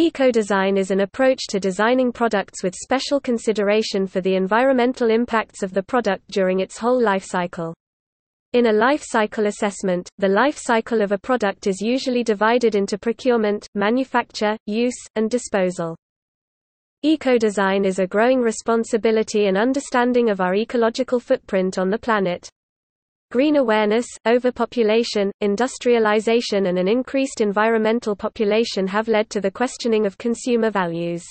Eco-design is an approach to designing products with special consideration for the environmental impacts of the product during its whole life cycle. In a life cycle assessment, the life cycle of a product is usually divided into procurement, manufacture, use, and disposal. Eco-design is a growing responsibility and understanding of our ecological footprint on the planet. Green awareness, overpopulation, industrialization and an increased environmental population have led to the questioning of consumer values.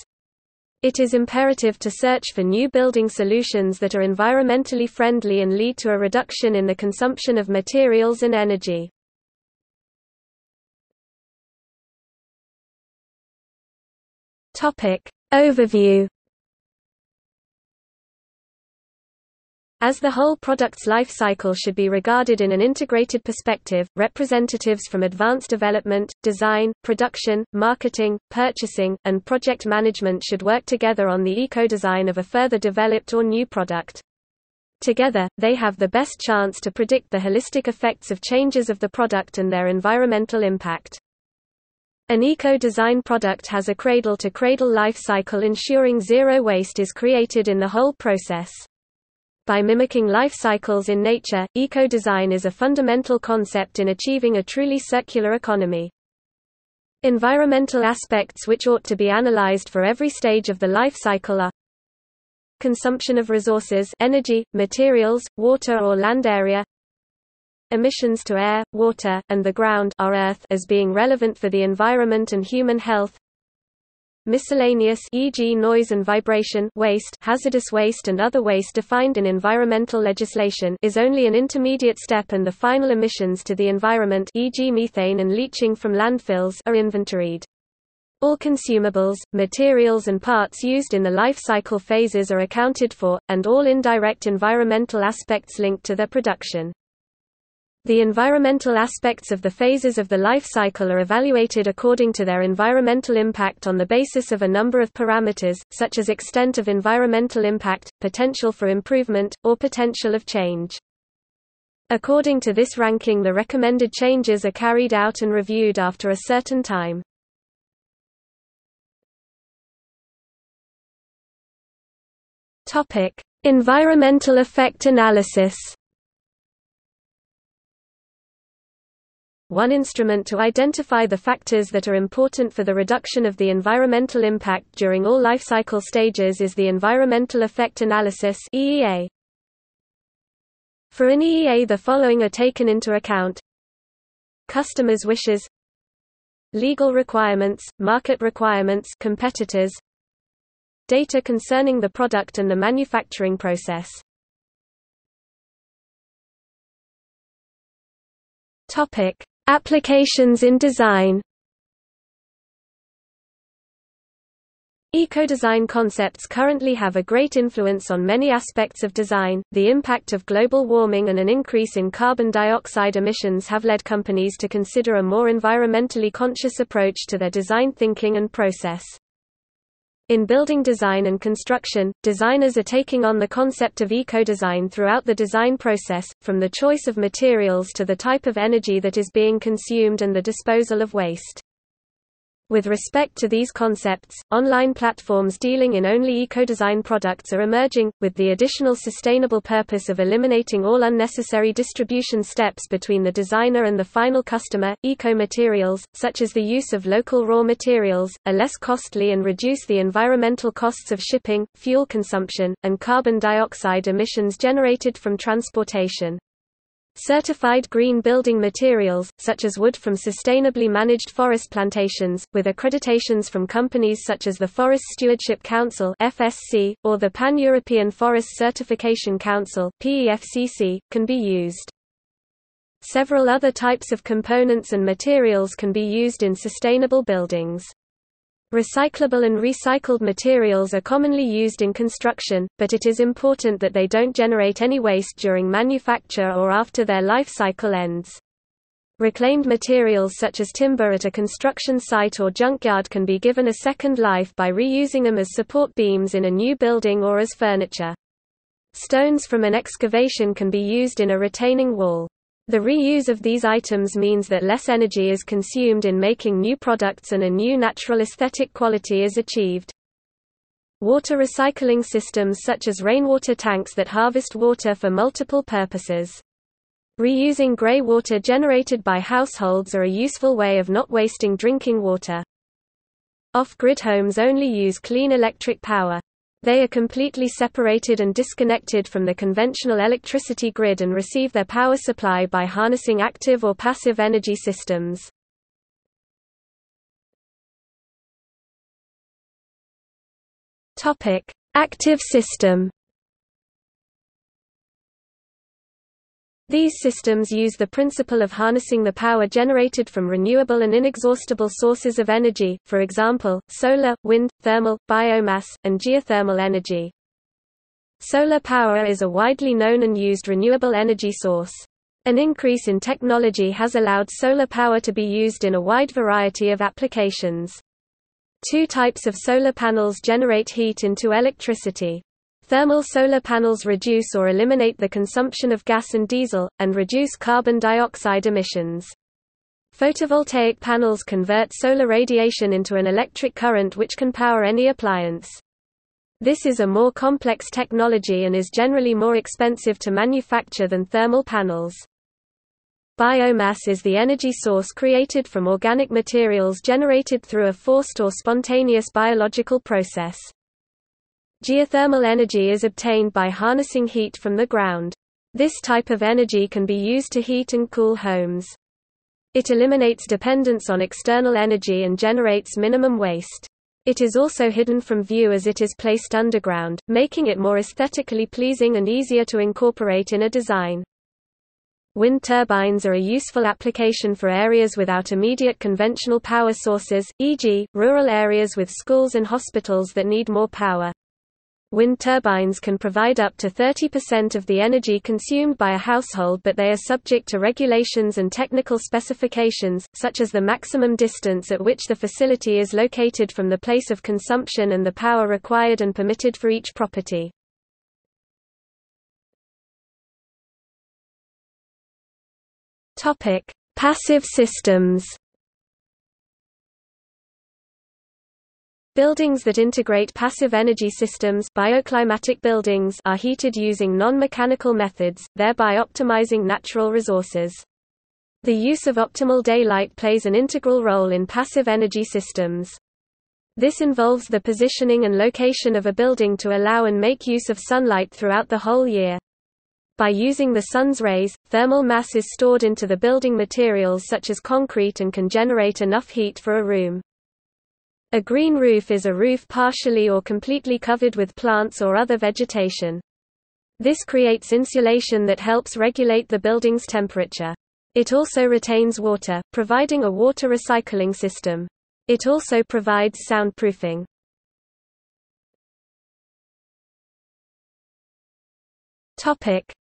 It is imperative to search for new building solutions that are environmentally friendly and lead to a reduction in the consumption of materials and energy. Overview As the whole product's life cycle should be regarded in an integrated perspective, representatives from advanced development, design, production, marketing, purchasing, and project management should work together on the eco-design of a further developed or new product. Together, they have the best chance to predict the holistic effects of changes of the product and their environmental impact. An eco-design product has a cradle-to-cradle -cradle life cycle ensuring zero waste is created in the whole process. By mimicking life cycles in nature, eco-design is a fundamental concept in achieving a truly circular economy. Environmental aspects which ought to be analyzed for every stage of the life cycle are consumption of resources energy, materials, water or land area emissions to air, water, and the ground our earth as being relevant for the environment and human health Miscellaneous e.g. noise and vibration waste hazardous waste and other waste defined in environmental legislation is only an intermediate step and the final emissions to the environment e.g. methane and leaching from landfills are inventoried. All consumables, materials and parts used in the life cycle phases are accounted for, and all indirect environmental aspects linked to their production. The environmental aspects of the phases of the life cycle are evaluated according to their environmental impact on the basis of a number of parameters, such as extent of environmental impact, potential for improvement, or potential of change. According to this ranking the recommended changes are carried out and reviewed after a certain time. Environmental effect analysis One instrument to identify the factors that are important for the reduction of the environmental impact during all life cycle stages is the Environmental Effect Analysis (EEA). For an EEA the following are taken into account. Customers' wishes. Legal requirements, market requirements competitors. Data concerning the product and the manufacturing process. Topic Applications in design Eco-design concepts currently have a great influence on many aspects of design. The impact of global warming and an increase in carbon dioxide emissions have led companies to consider a more environmentally conscious approach to their design thinking and process. In building design and construction, designers are taking on the concept of eco-design throughout the design process, from the choice of materials to the type of energy that is being consumed and the disposal of waste. With respect to these concepts, online platforms dealing in only eco-design products are emerging, with the additional sustainable purpose of eliminating all unnecessary distribution steps between the designer and the final customer. Eco-materials, such as the use of local raw materials, are less costly and reduce the environmental costs of shipping, fuel consumption, and carbon dioxide emissions generated from transportation. Certified green building materials, such as wood from sustainably managed forest plantations, with accreditations from companies such as the Forest Stewardship Council (FSC) or the Pan-European Forest Certification Council (PEFCC), can be used. Several other types of components and materials can be used in sustainable buildings. Recyclable and recycled materials are commonly used in construction, but it is important that they don't generate any waste during manufacture or after their life cycle ends. Reclaimed materials such as timber at a construction site or junkyard can be given a second life by reusing them as support beams in a new building or as furniture. Stones from an excavation can be used in a retaining wall. The reuse of these items means that less energy is consumed in making new products and a new natural aesthetic quality is achieved. Water recycling systems such as rainwater tanks that harvest water for multiple purposes. Reusing grey water generated by households are a useful way of not wasting drinking water. Off-grid homes only use clean electric power. They are completely separated and disconnected from the conventional electricity grid and receive their power supply by harnessing active or passive energy systems. Active system. These systems use the principle of harnessing the power generated from renewable and inexhaustible sources of energy, for example, solar, wind, thermal, biomass, and geothermal energy. Solar power is a widely known and used renewable energy source. An increase in technology has allowed solar power to be used in a wide variety of applications. Two types of solar panels generate heat into electricity. Thermal solar panels reduce or eliminate the consumption of gas and diesel, and reduce carbon dioxide emissions. Photovoltaic panels convert solar radiation into an electric current which can power any appliance. This is a more complex technology and is generally more expensive to manufacture than thermal panels. Biomass is the energy source created from organic materials generated through a forced or spontaneous biological process. Geothermal energy is obtained by harnessing heat from the ground. This type of energy can be used to heat and cool homes. It eliminates dependence on external energy and generates minimum waste. It is also hidden from view as it is placed underground, making it more aesthetically pleasing and easier to incorporate in a design. Wind turbines are a useful application for areas without immediate conventional power sources, e.g., rural areas with schools and hospitals that need more power. Wind turbines can provide up to 30% of the energy consumed by a household but they are subject to regulations and technical specifications, such as the maximum distance at which the facility is located from the place of consumption and the power required and permitted for each property. Passive systems Buildings that integrate passive energy systems bioclimatic buildings are heated using non-mechanical methods, thereby optimizing natural resources. The use of optimal daylight plays an integral role in passive energy systems. This involves the positioning and location of a building to allow and make use of sunlight throughout the whole year. By using the sun's rays, thermal mass is stored into the building materials such as concrete and can generate enough heat for a room. A green roof is a roof partially or completely covered with plants or other vegetation. This creates insulation that helps regulate the building's temperature. It also retains water, providing a water recycling system. It also provides soundproofing.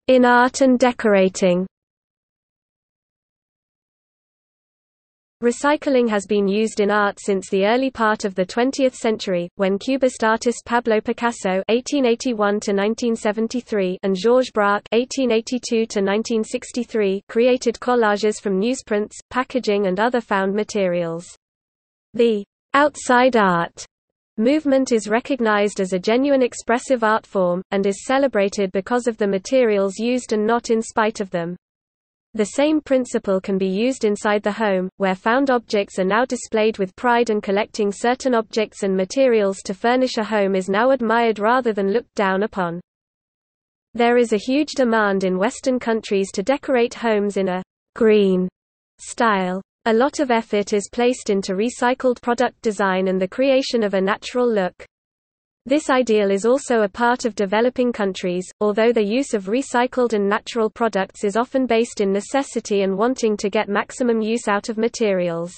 In art and decorating Recycling has been used in art since the early part of the 20th century, when Cubist artist Pablo Picasso (1881–1973) and Georges Braque (1882–1963) created collages from newsprints, packaging, and other found materials. The outside art movement is recognized as a genuine expressive art form, and is celebrated because of the materials used and not in spite of them. The same principle can be used inside the home, where found objects are now displayed with pride and collecting certain objects and materials to furnish a home is now admired rather than looked down upon. There is a huge demand in Western countries to decorate homes in a green style. A lot of effort is placed into recycled product design and the creation of a natural look. This ideal is also a part of developing countries, although the use of recycled and natural products is often based in necessity and wanting to get maximum use out of materials.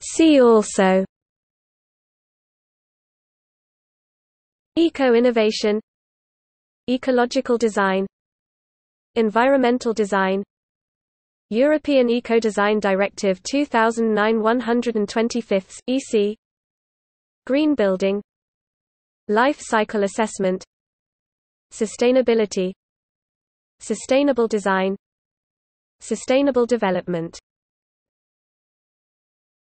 See also Eco-innovation Ecological design Environmental design European Ecodesign Directive 2009-125, EC Green building. Life cycle assessment. Sustainability. Sustainable design. Sustainable development